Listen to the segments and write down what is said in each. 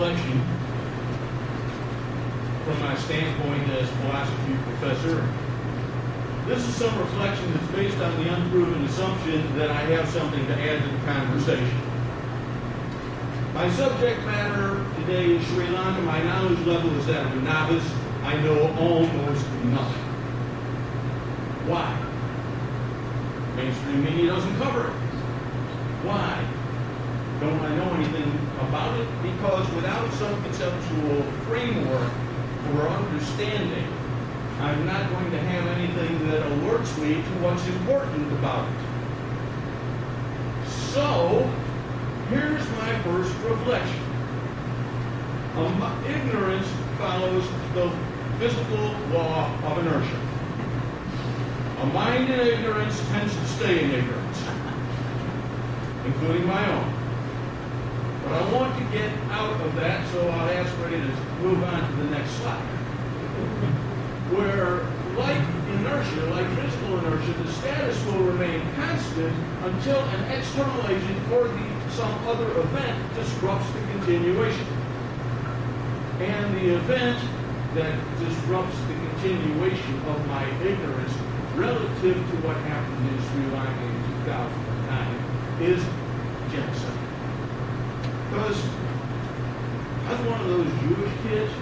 reflection from my standpoint as philosophy professor. This is some reflection that's based on the unproven assumption that I have something to add to the conversation. My subject matter today is Sri Lanka. My knowledge level is that of a novice. I know almost nothing. Why? Mainstream media doesn't cover it. Why? Don't I know anything about it? Because without some conceptual framework for understanding, I'm not going to have anything that alerts me to what's important about it. So, here's my first reflection. Um, ignorance follows the physical law of inertia. A mind in ignorance tends to stay in ignorance, including my own. But I want to get out of that, so I'll ask Rey to move on to the next slide. Where, like inertia, like physical inertia, the status will remain constant until an external agent or the, some other event disrupts the continuation. And the event that disrupts the continuation of my ignorance relative to what happened in Sri Lanka in 2009 is. Because I was one of those Jewish kids,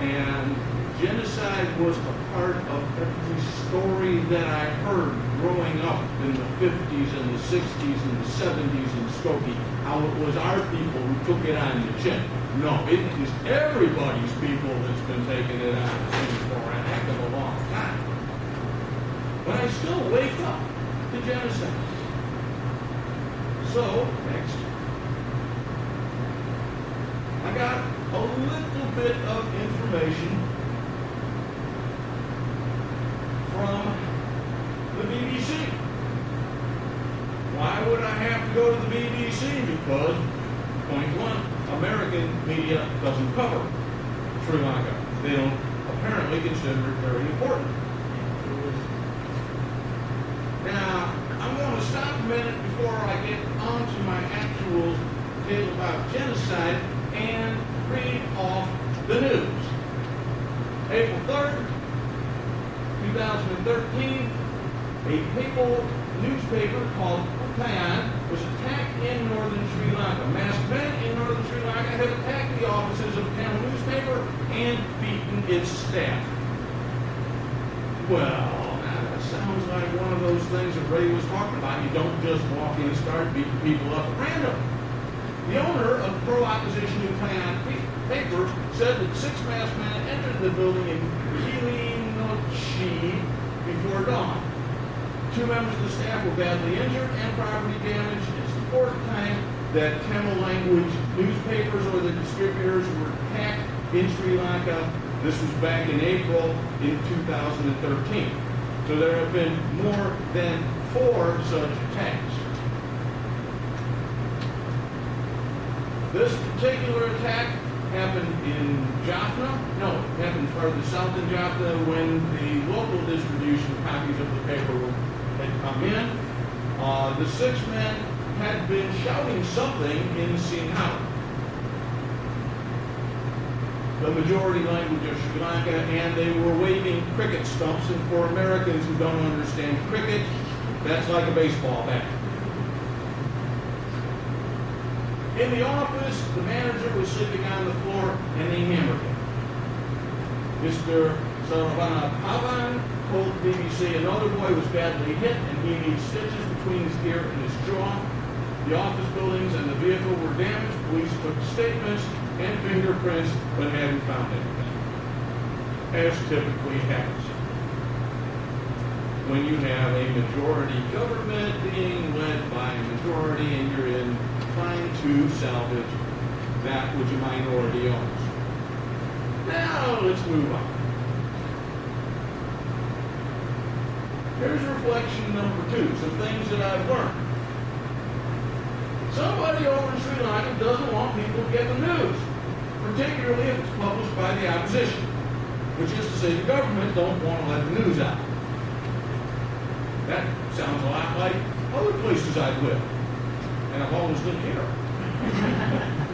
and genocide was a part of every story that I heard growing up in the 50s and the 60s and the 70s in Skokie, how it was our people who took it on the chin. No, it is everybody's people that's been taking it on the chin for a heck of a long time. But I still wake up to genocide. So, next. I got a little bit of information from the BBC. Why would I have to go to the BBC? Because, point one, American media doesn't cover Sri Lanka. They don't apparently consider it very important. Now, I'm going to stop a minute before I get on to my actual tale about genocide April 3rd, 2013, a papal newspaper called Uthayan was attacked in northern Sri Lanka. Masked men in northern Sri Lanka have attacked the offices of the Tamil newspaper and beaten its staff. Well, that sounds like one of those things that Rey was talking about. You don't just walk in and start beating people up at random. The owner of pro-opposition Uthayan paper said that six masked men entered the building in Kilinochchi before dawn. Two members of the staff were badly injured and property damaged. It's the fourth time that Tamil language newspapers or the distributors were attacked in Sri Lanka. This was back in April in 2013. So there have been more than four such attacks. This particular attack happened in Jaffna. No, it happened further south in Jaffna when the local distribution copies of the paper had come in. Uh, the six men had been shouting something in Sinhala, the majority language of Sri Lanka, and they were waving cricket stumps. And for Americans who don't understand cricket, that's like a baseball bat. In the office, the manager was sleeping on the floor and they hammered him. Mr. Saravana Pavan told BBC another boy was badly hit and he needs stitches between his ear and his jaw. The office buildings and the vehicle were damaged. Police took statements and fingerprints but hadn't found anything. As typically happens. When you have a majority government being led by a majority and you're in trying to salvage that which a minority owns. Now let's move on. Here's reflection number two, some things that I've learned. Somebody over in Sri Lanka doesn't want people to get the news, particularly if it's published by the opposition, which is to say the government don't want to let the news out. That sounds a lot like other places I've lived and I've always lived here.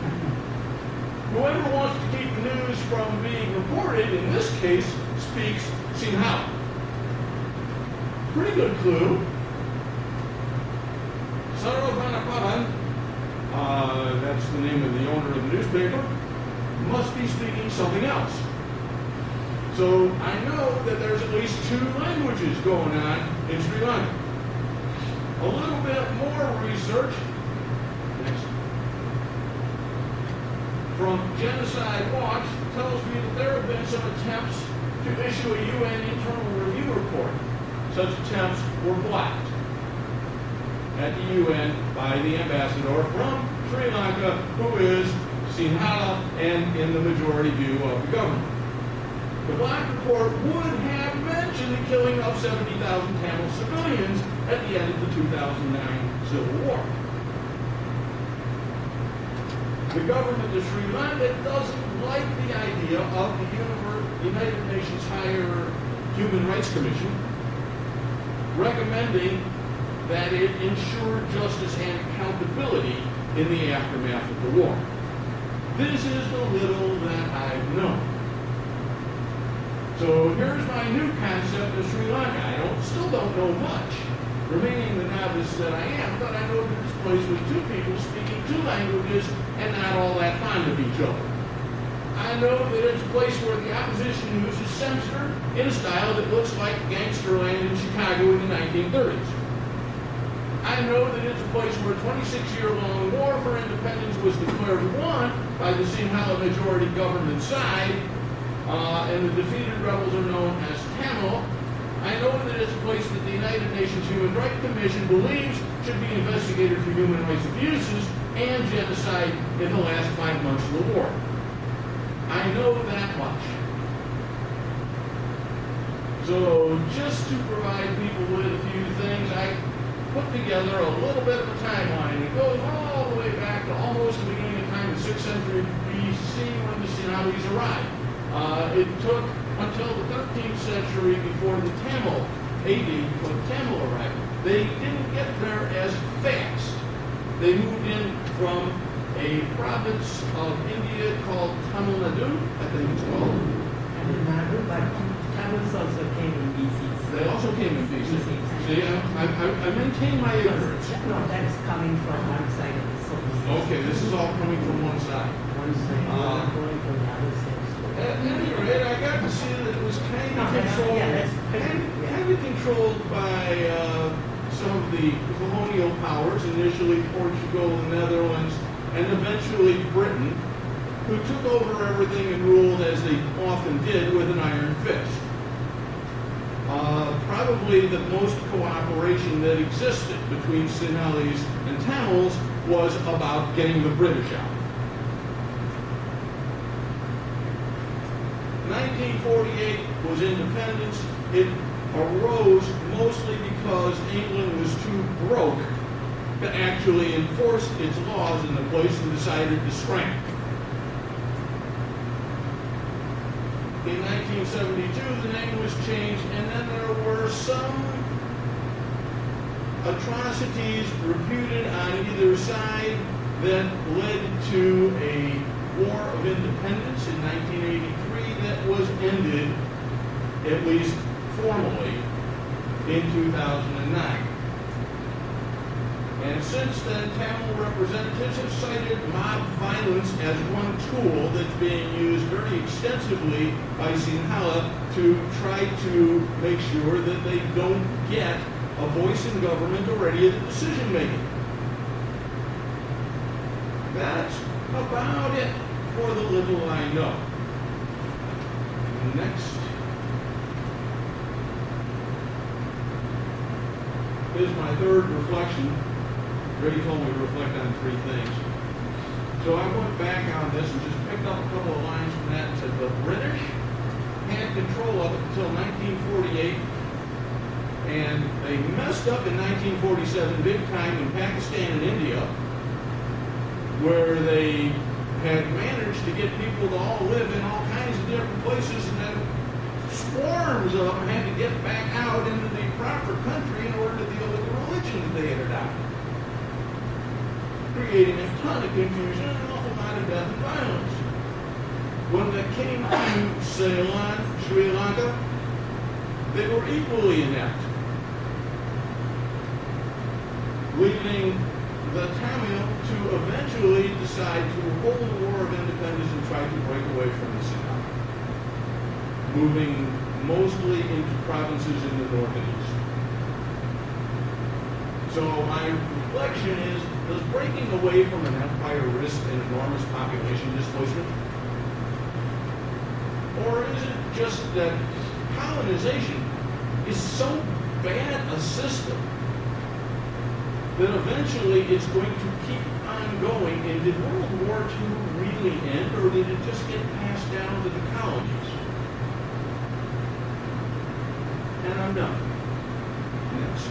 from being reported, in this case, speaks Sinhala. Pretty good clue. Saravanapavan, uh, that's the name of the owner of the newspaper, must be speaking something else. So I know that there's at least two languages going on in Sri Lanka. A little bit more research from Genocide Watch tells me that there have been some attempts to issue a UN internal review report. Such attempts were blocked at the UN by the ambassador from Sri Lanka, who is Sinhala and in the majority view of the government. The Black Report would have mentioned the killing of 70,000 Tamil civilians at the end of the 2009 Civil War. The government of Sri Lanka doesn't like the idea of the United Nations Higher Human Rights Commission recommending that it ensure justice and accountability in the aftermath of the war. This is the little that I've known. So here's my new concept of Sri Lanka. I don't, still don't know much, remaining the novice that I am, but I know that this place with two people speaking two languages and not all that fond of each other. I know that it's a place where the opposition uses censor in a style that looks like Gangsterland in Chicago in the 1930s. I know that it's a place where a 26-year-long war for independence was declared won by the Sinhala majority government side uh, and the defeated rebels are known as Tamil. I know that it's a place that the United Nations Human Rights Commission believes should be investigated for human rights abuses and genocide in the last five months of the war. I know that much. So just to provide people with a few things, I put together a little bit of a timeline. It goes all the way back to almost the beginning of time, the 6th century BC when the Sinhalese arrived. Uh, it took until the 13th century before the Tamil, AD, before the Tamil arrived. They didn't get there as fast. They moved in from a province of India called Tamil Nadu, I think it's called. Tamil Nadu, but Tamils also came in BC. They also came in BC. See, I, I, I maintain my ignorance. No, that's coming from one side of the source. Okay, this is all coming from one side. One side, Uh, not going from the other side. At any rate, I got to see that it was kind of controlled, yeah, kind, kind of controlled by uh, some of the colonial powers, initially Portugal, the Netherlands, and eventually Britain, who took over everything and ruled as they often did with an iron fist. Uh, probably the most cooperation that existed between Sinhalese and Tamils was about getting the British out. 1948 was independence. It arose mostly because England was too broke to actually enforce its laws in the place and decided to scrap. In 1972, the name was changed, and then there were some atrocities reputed on either side that led to a war of independence in 1983 that was ended, at least formally, in 2009. And since then, Tamil representatives have cited mob violence as one tool that's being used very extensively by Sinhala to try to make sure that they don't get a voice in government or any of the decision making. That's about it for the little I know. Next is my third reflection. Grady told me to reflect on three things. So I went back on this and just picked up a couple of lines from that and said the British had control of it until 1948 and they messed up in 1947 big time in Pakistan and India where they had managed to get people to all live in all kinds of different places and then swarms of them had to get back out into the proper country in order to deal with the religion that they had adopted creating a ton of confusion and an awful lot of death and violence. when they came to Ceylon, Sri Lanka, they were equally inept, leading the Tamil to eventually decide to hold a war of independence and try to break away from the Sinar, moving mostly into provinces in the north and east. So my reflection is, does breaking away from an empire risk an enormous population displacement? Or is it just that colonization is so bad a system that eventually it's going to keep on going? And did World War II really end, or did it just get passed down to the colonies? And I'm done. Next.